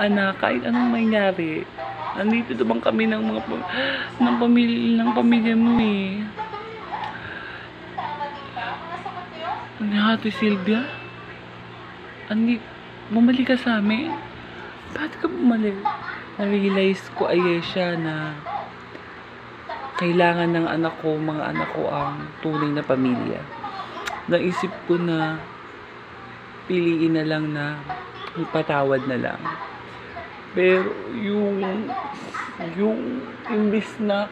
anak, kahit anong mangyari, nandito naman kami ng mga ng pamilya ng pamilya mo eh. Ano Ate Sylvia? Andi, bumalik ka sa amin? Bakit ka bumalik? Na-realize ko, Ayesha, na kailangan ng anak ko, mga anak ko ang tunay na pamilya. Naisip ko na piliin na lang na ipatawad na lang. Pero yung yung imbis na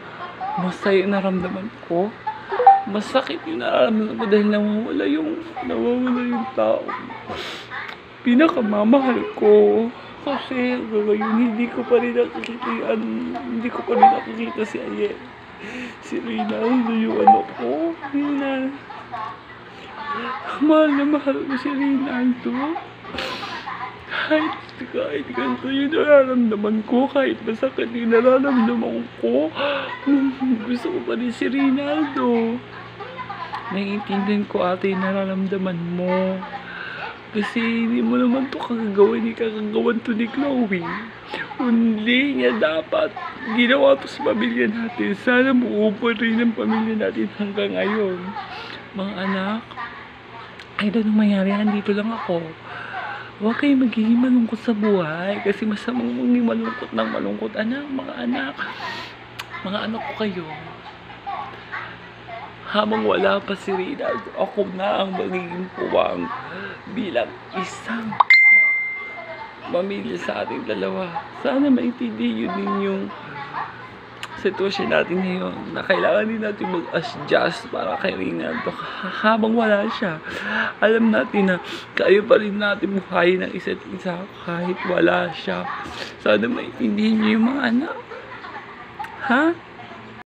masaya naramdaman ko, masakit yung nararamdaman ko dahil nawawala yung nawawala yung tao. Pinakamamahal ko. Kasi ngayon hindi ko pa rin nakikita yung ano, hindi ko pa rin nakikita si Aye. Si Rinaldo yung ano ko. Rina. Mahal na mahal ko si Rinaldo. Kahit, kahit ganito yung nararamdaman ko, kahit masakit yung nararamdaman ko, gusto ko pa rin si Rinaldo. Naiintindihan ko ate yung nararamdaman mo. Kasi hindi mo naman to kagagawa ni kagagawan to ni Chloe. Hindi niya dapat ginawa to sa pamilya natin. Sana pa rin ang pamilya natin hanggang ngayon. Mga anak, ay anong mayari, nandito lang ako. Huwag kayo magiging malungkot sa buhay kasi masamang maging malungkot ng malungkot. Anak, mga anak, mga anak ko kayo. Habang wala pa si Rinaldo, ako na ang magiging puwang bilang isang pamilya sa ating dalawa. Sana maintindihan yung sitwasyon natin ngayon na kailangan din natin mag-adjust para kay Rinaldo habang wala siya. Alam natin na kayo pa rin natin buhayin ng isa't isa kahit wala siya. Sana maintindihan niyo yung mga anak. Ha?